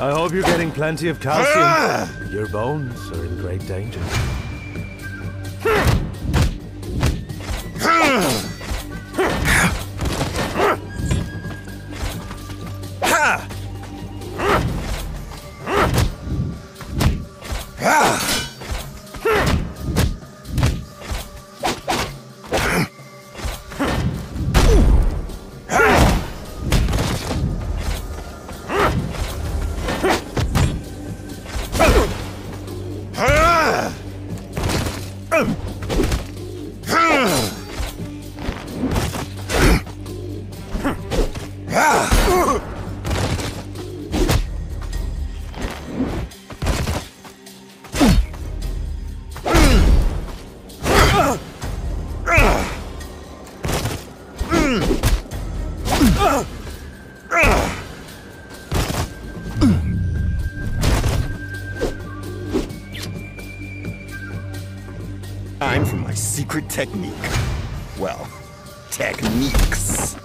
I hope you're getting plenty of calcium. Ah! Your bones are in great danger. Time technique. Well, techniques.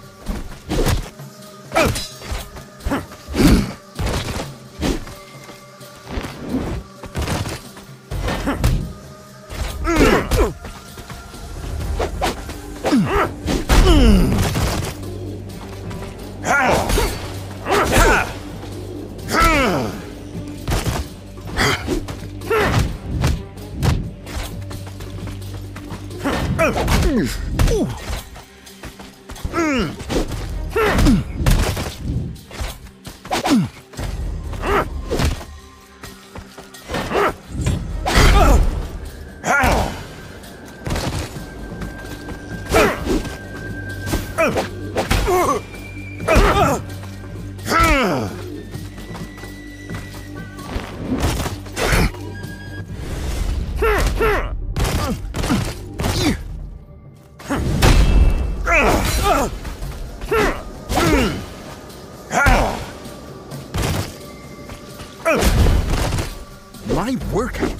My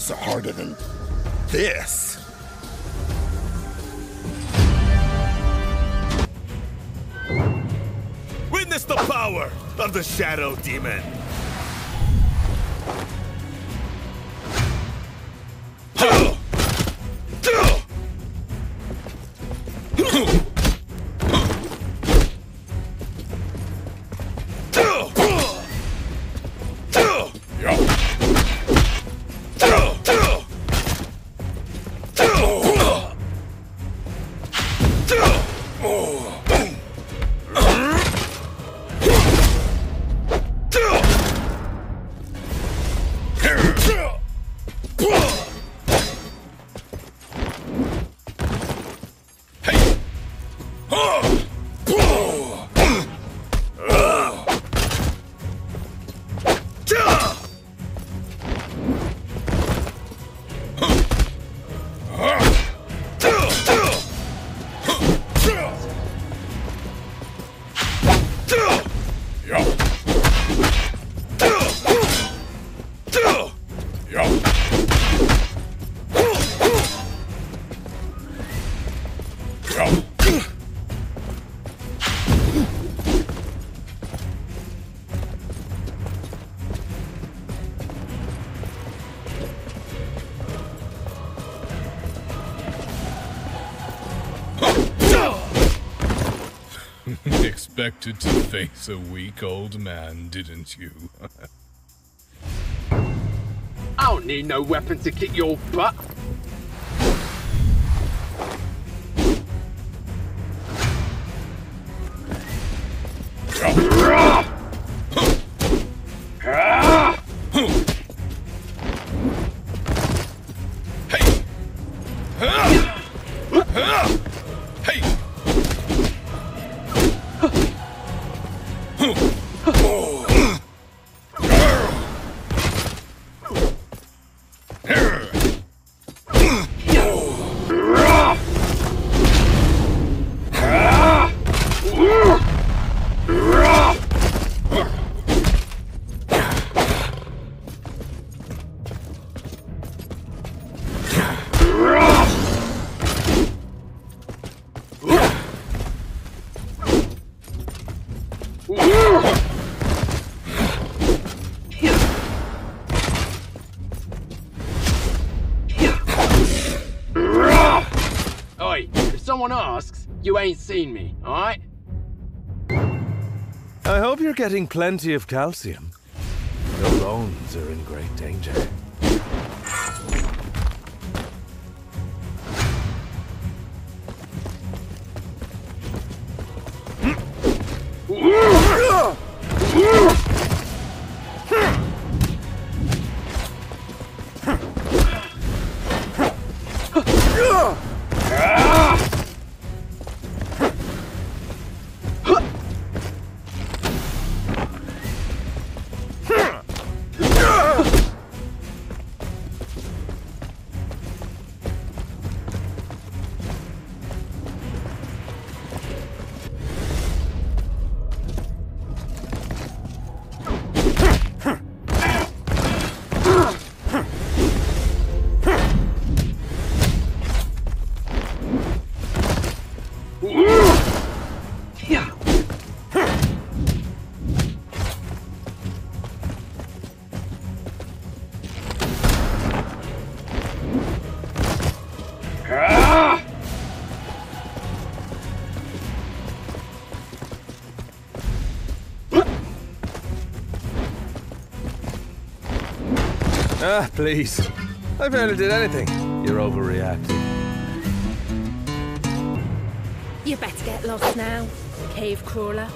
workouts are harder than this. Witness the power of the Shadow Demon. Expected to face a weak old man, didn't you? I don't need no weapon to kick your butt. Someone asks, you ain't seen me, alright? I hope you're getting plenty of calcium. Your bones are in great danger. Ah, Ah, please. I barely did anything. You're overreacting. You better get lost now, cave crawler.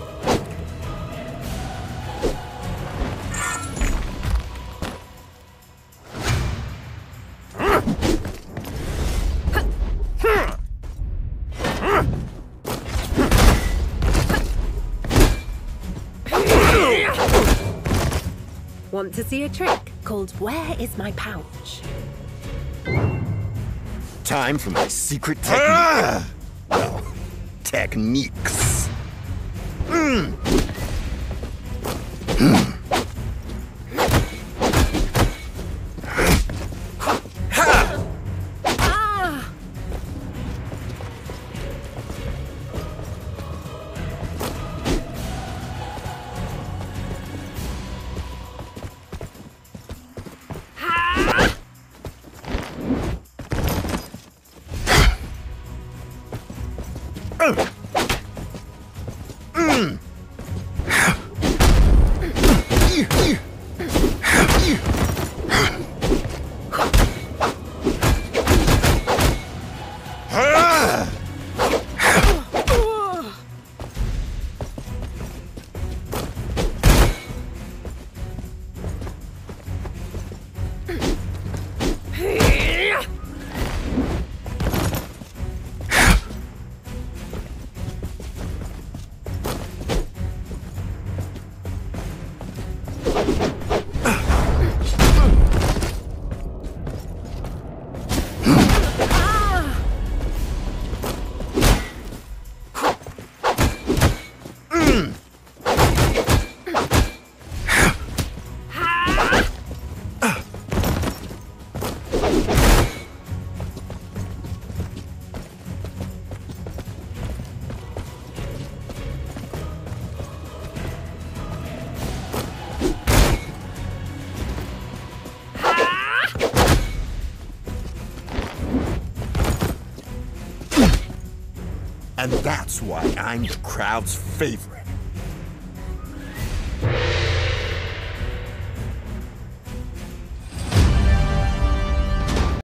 Want to see a trick called Where is my pouch? Time for my secret technique. Well, techniques. Ah! And that's why I'm the crowd's favorite.